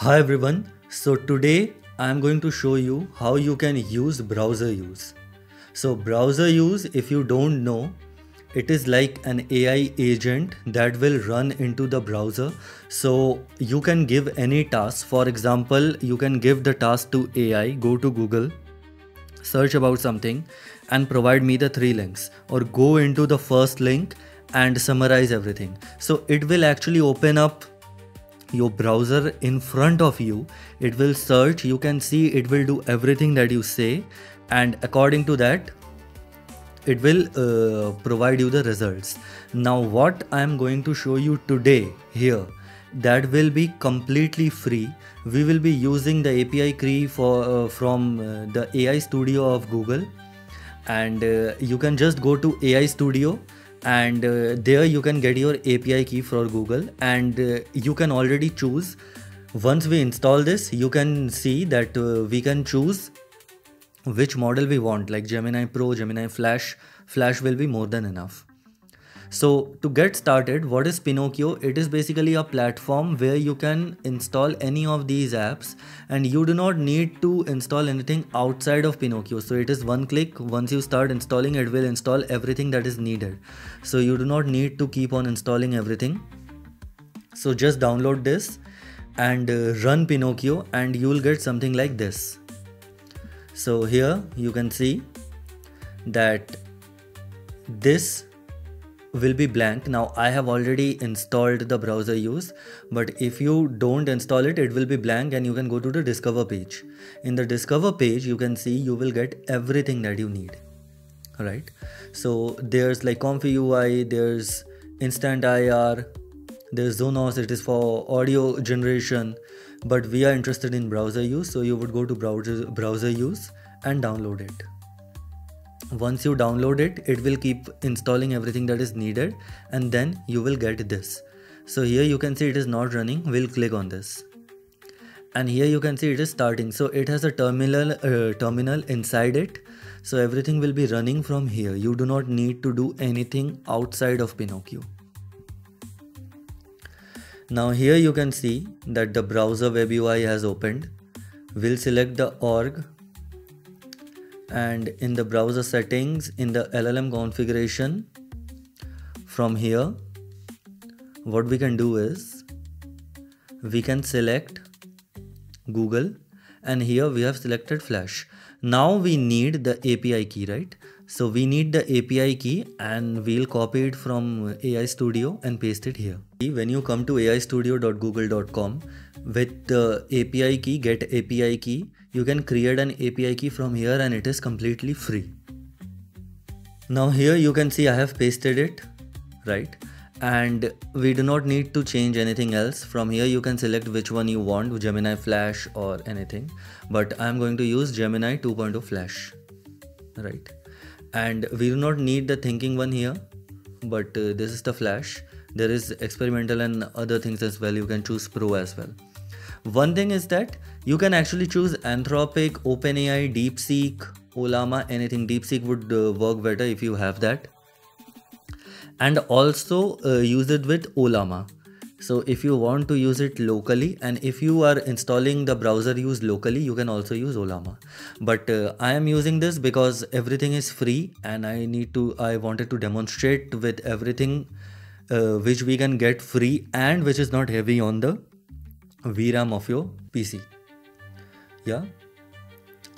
Hi everyone. So today I am going to show you how you can use browser use. So browser use if you don't know it is like an AI agent that will run into the browser. So you can give any task. For example, you can give the task to AI, go to Google, search about something and provide me the three links or go into the first link and summarize everything. So it will actually open up your browser in front of you it will search you can see it will do everything that you say and according to that it will uh, provide you the results. Now what i am going to show you today here that will be completely free. We will be using the api key for uh, from uh, the ai studio of google. And uh, you can just go to ai studio and uh, there you can get your API key for Google. And uh, you can already choose. Once we install this you can see that uh, we can choose which model we want. Like Gemini Pro, Gemini Flash, Flash will be more than enough. So to get started, what is Pinokio? It is basically a platform where you can install any of these apps and you do not need to install anything outside of Pinokio. So it is one click. Once you start installing, it will install everything that is needed. So you do not need to keep on installing everything. So just download this and uh, run Pinokio and you will get something like this. So here you can see that this will be blank. Now i have already installed the browser use but if you don't install it it will be blank and you can go to the discover page. In the discover page you can see you will get everything that you need. Right so there's like comfy ui there's instant ir there's zonos it is for audio generation but we are interested in browser use so you would go to browser browser use and download it once you download it it will keep installing everything that is needed and then you will get this. So here you can see it is not running. We'll click on this. And here you can see it is starting. So it has a terminal uh, terminal inside it. So everything will be running from here. You do not need to do anything outside of pinokio. Now here you can see that the browser web ui has opened. We'll select the org and in the browser settings in the LLM configuration from here what we can do is we can select Google and here we have selected Flash. Now we need the API key right? So we need the API key and we'll copy it from AI Studio and paste it here. When you come to aistudio.google.com with the API key get API key you can create an API key from here and it is completely free. Now here you can see I have pasted it, right? And we do not need to change anything else. From here you can select which one you want, Gemini Flash or anything. But I'm going to use Gemini 2.0 Flash, right? And we do not need the thinking one here, but uh, this is the Flash. There is experimental and other things as well. You can choose Pro as well. One thing is that you can actually choose Anthropic, OpenAI, DeepSeek, Ollama, anything. DeepSeek would uh, work better if you have that. And also uh, use it with Ollama. So if you want to use it locally and if you are installing the browser use locally, you can also use Ollama. But uh, I am using this because everything is free and I need to, I wanted to demonstrate with everything uh, which we can get free and which is not heavy on the VRAM of your PC. Yeah.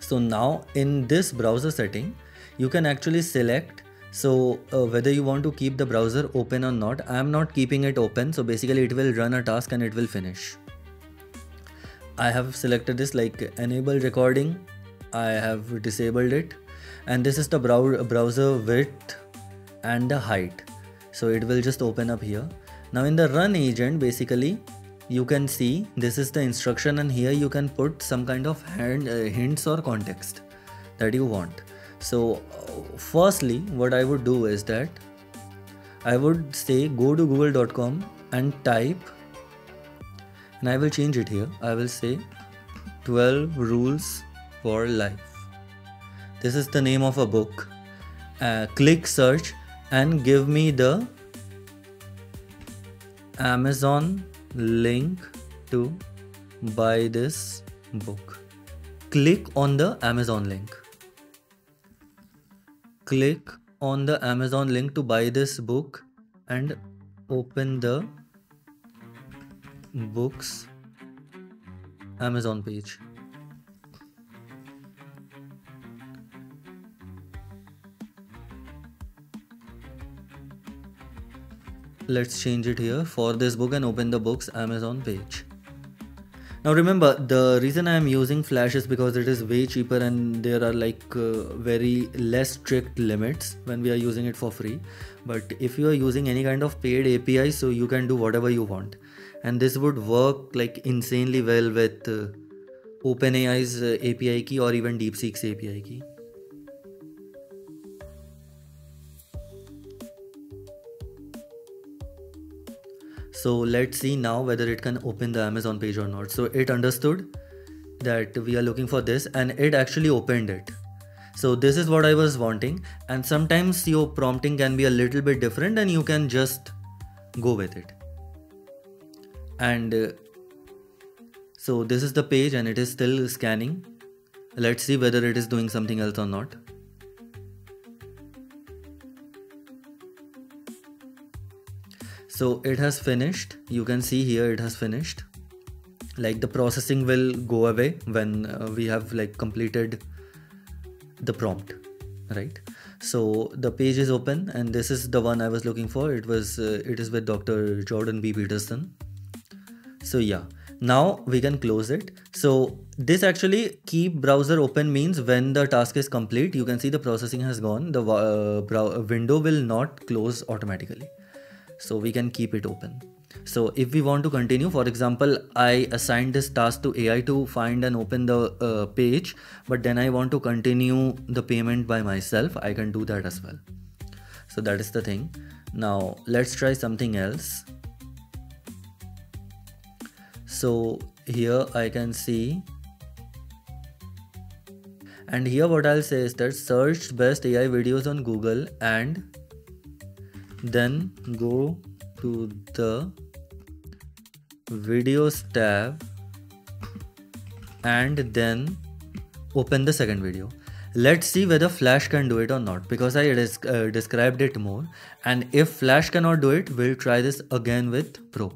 So now in this browser setting, you can actually select so uh, whether you want to keep the browser open or not, I am not keeping it open. So basically it will run a task and it will finish. I have selected this like enable recording. I have disabled it and this is the brow browser width and the height. So it will just open up here. Now in the run agent, basically you can see this is the instruction and here you can put some kind of hand, uh, hints or context that you want. So firstly what i would do is that i would say go to google.com and type and i will change it here. I will say 12 rules for life. This is the name of a book. Uh, click search and give me the amazon link to buy this book. Click on the amazon link. Click on the amazon link to buy this book and open the books amazon page let's change it here. For this book and open the books amazon page. Now remember the reason i am using flash is because it is way cheaper and there are like uh, very less strict limits when we are using it for free. But if you are using any kind of paid api so you can do whatever you want. And this would work like insanely well with uh, openai's uh, api key or even deepseek's api key so let's see now whether it can open the amazon page or not. So it understood that we are looking for this and it actually opened it. So this is what i was wanting and sometimes your prompting can be a little bit different and you can just go with it. And uh, so this is the page and it is still scanning. Let's see whether it is doing something else or not so it has finished. You can see here it has finished. Like the processing will go away when uh, we have like completed the prompt right? So the page is open and this is the one i was looking for. It was uh, it is with dr jordan b. Peterson. So yeah. Now we can close it. So this actually keep browser open means when the task is complete you can see the processing has gone. The uh, window will not close automatically so we can keep it open. So if we want to continue for example i assigned this task to ai to find and open the uh, page but then i want to continue the payment by myself i can do that as well. So that is the thing. Now let's try something else. So here i can see. And here what i'll say is that search best ai videos on google and then go to the videos tab and then open the second video. Let's see whether flash can do it or not because i uh, described it more and if flash cannot do it we'll try this again with pro.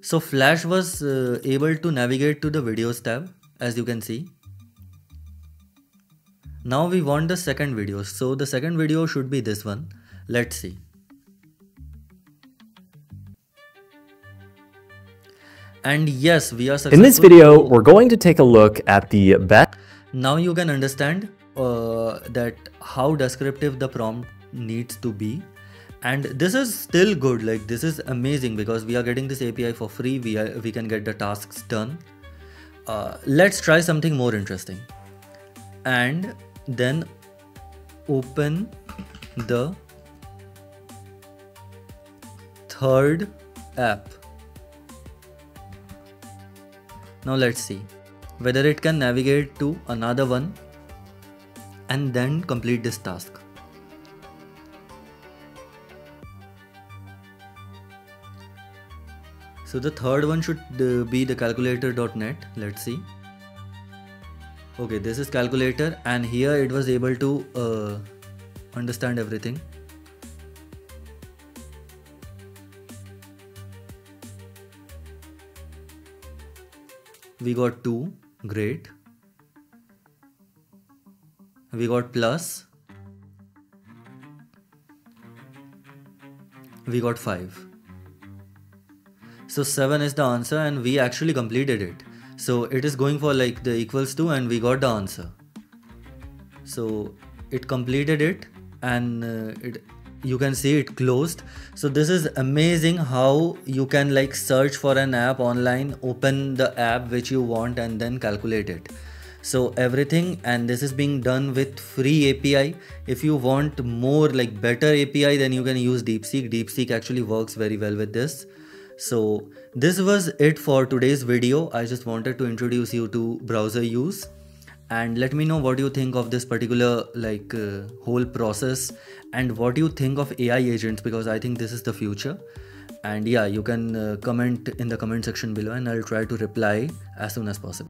So flash was uh, able to navigate to the videos tab as you can see now we want the second video. So the second video should be this one. Let's see. And yes, we are In this video, we're going to take a look at the bet. Now you can understand uh, that how descriptive the prompt needs to be. And this is still good. Like this is amazing because we are getting this API for free. We, are, we can get the tasks done. Uh, let's try something more interesting. And then open the third app. Now let's see whether it can navigate to another one and then complete this task. So the third one should uh, be the calculator.net let's see okay this is calculator and here it was able to uh, understand everything. We got 2 great. We got plus. We got 5 so 7 is the answer and we actually completed it so it is going for like the equals to and we got the answer. So it completed it and uh, it you can see it closed. So this is amazing how you can like search for an app online open the app which you want and then calculate it. So everything and this is being done with free api if you want more like better api then you can use deepseek. Deepseek actually works very well with this so this was it for today's video. I just wanted to introduce you to browser use. And let me know what you think of this particular like uh, whole process and what you think of ai agents because i think this is the future. And yeah you can uh, comment in the comment section below and i'll try to reply as soon as possible